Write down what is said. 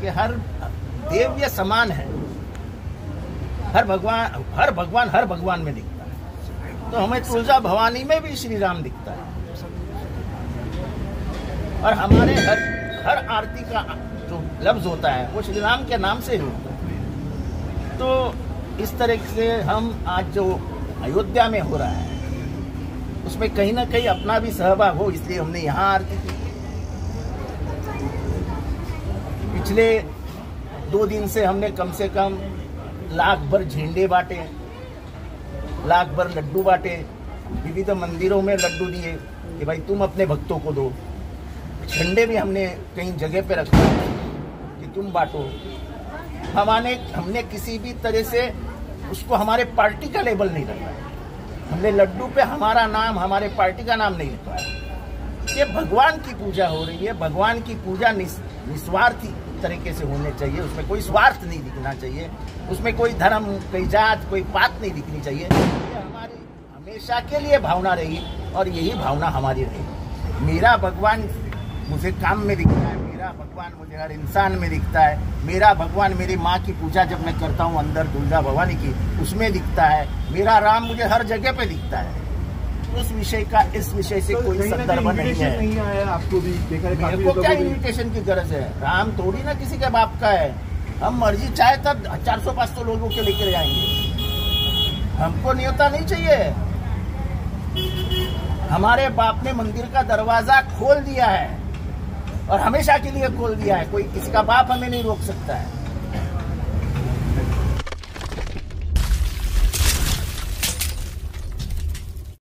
कि हर देव ये समान है। हर भगवान हर भगवान हर भगवान में दिखता है। तो हमें तुलजा भवानी में भी श्री राम दिखता है। और हमारे हर हर आरती का जो लफ्ज होता है, वो श्री राम के नाम से ही होता है। तो इस तरह से हम आज जो अयोध्या में हो रहा है, उसमें कहीं ना कहीं अपना भी सहभाग हो, इसलिए हमने यहाँ आरती की। पिछले दो दिन से हमने कम से कम लाख भर झंडे बांटे लाख भर लड्डू बांटे विविध मंदिरों में लड्डू दिए कि भाई तुम अपने भक्तों को दो। झंडे भी हमने कहीं जगह पे रखे कि तुम बांटो। हमारे हमने किसी भी तरह से उसको हमारे पार्टी का लेबल नहीं रखा। हमने लड्डू पे हमारा नाम हमारे पार्टी का नाम नहीं है ये भगवान की पूजा हो रही है भगवान की पूजा निस, निस्वार्थी तरीके से होने चाहिए, उसमें कोई स्वार्थ नहीं दिखना चाहिए, उसमें कोई धर्म, कोई जात, कोई बात नहीं दिखनी चाहिए। ये हमारी हमेशा के लिए भावना रही और यही भावना हमारी रही। मेरा भगवान मुझे काम में दिखता है, मेरा भगवान मुझे हर इंसान में दिखता है। मेरा भगवान मेरी माँ की पूजा जब मैं करता हूँ, अंदर दुर्गा भवानी की, उसमें दिखता है। मेरा राम मुझे हर जगह पे दिखता है। उस विषय का इस विषय से तो कोई संदर्भ नहीं है। नहीं आया आपको भी देखा है मेरे को क्या। इन्विटेशन की गरज है? राम थोड़ी ना किसी के बाप का है। हम मर्ज़ी चाहे तब चार सौ पाँच सौ लोगों के लेकर जाएँगे। हमको न्योता नहीं चाहिए। हमारे बाप ने मंदिर का दरवाज़ा खोल दिया है और हमेशा के लिए खोल दिया है। कोई किसी का बाप हमें नहीं रोक सकता है।